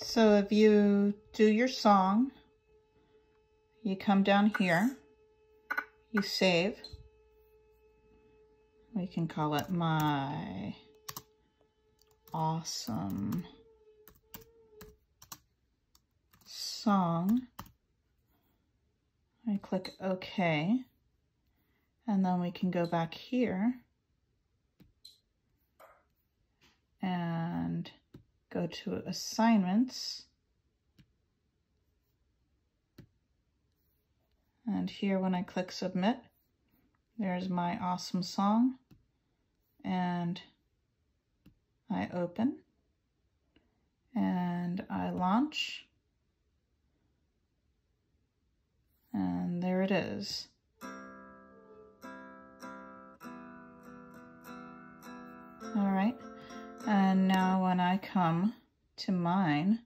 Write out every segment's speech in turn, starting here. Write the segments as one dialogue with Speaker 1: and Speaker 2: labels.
Speaker 1: So if you do your song, you come down here, you save. We can call it my awesome song. I click OK. And then we can go back here and go to assignments. And here when I click submit, there's my awesome song. And I open and I launch. And there it is. When I come to mine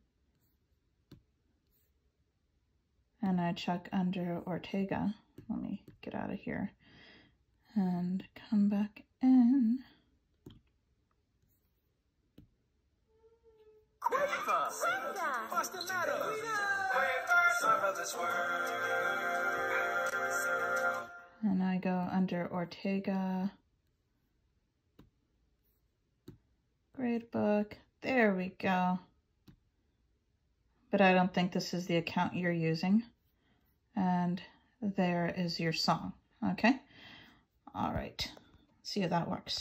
Speaker 1: and I check under Ortega, let me get out of here and come back in. And I go under Ortega. Gradebook. There we go. But I don't think this is the account you're using. And there is your song. Okay. All right. See how that works.